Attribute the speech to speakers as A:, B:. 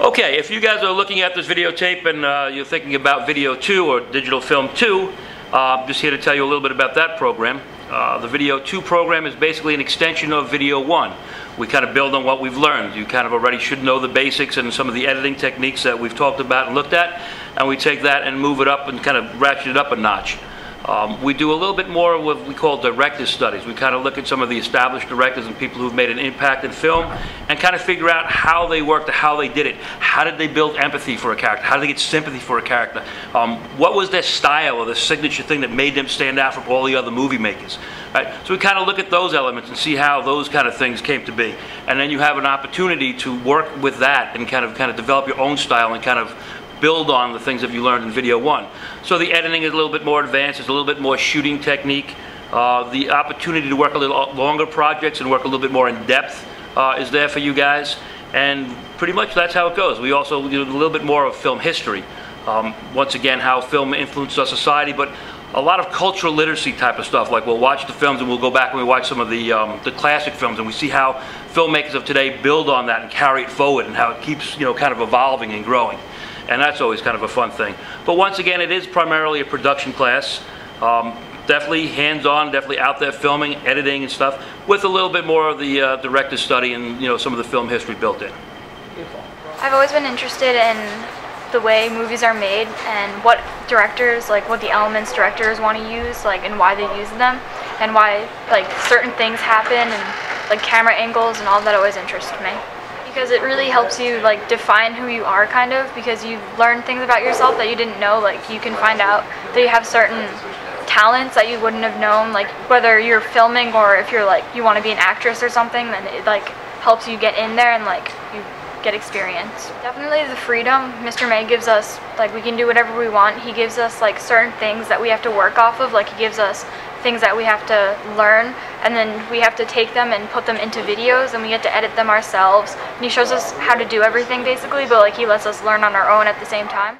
A: Okay, if you guys are looking at this videotape and uh, you're thinking about Video 2 or Digital Film 2, uh, I'm just here to tell you a little bit about that program. Uh, the Video 2 program is basically an extension of Video 1. We kind of build on what we've learned. You kind of already should know the basics and some of the editing techniques that we've talked about and looked at, and we take that and move it up and kind of ratchet it up a notch. Um, we do a little bit more of what we call director studies. We kind of look at some of the established directors and people who've made an impact in film and kind of figure out how they worked, how they did it. How did they build empathy for a character? How did they get sympathy for a character? Um, what was their style or the signature thing that made them stand out from all the other movie makers? Right? So we kind of look at those elements and see how those kind of things came to be. And then you have an opportunity to work with that and kind of kind of develop your own style and kind of build on the things that you learned in video one. So the editing is a little bit more advanced, there's a little bit more shooting technique. Uh, the opportunity to work a little longer projects and work a little bit more in depth uh, is there for you guys. And pretty much that's how it goes. We also do a little bit more of film history. Um, once again, how film influenced our society, but a lot of cultural literacy type of stuff. Like we'll watch the films and we'll go back and we watch some of the um, the classic films and we see how filmmakers of today build on that and carry it forward and how it keeps you know kind of evolving and growing and that's always kind of a fun thing. But once again, it is primarily a production class. Um, definitely hands-on, definitely out there filming, editing and stuff, with a little bit more of the uh, director study and you know some of the film history built in.
B: I've always been interested in the way movies are made and what directors, like what the elements directors want to use, like and why they use them, and why like certain things happen and like camera angles and all that always interests me because it really helps you like define who you are kind of because you learn things about yourself that you didn't know like you can find out that you have certain talents that you wouldn't have known like whether you're filming or if you're like you want to be an actress or something then it like helps you get in there and like get experience. Definitely the freedom mr may gives us like we can do whatever we want. He gives us like certain things that we have to work off of like he gives us things that we have to learn and then we have to take them and put them into videos and we get to edit them ourselves. And he shows us how to do everything basically but like he lets us learn on our own at the same time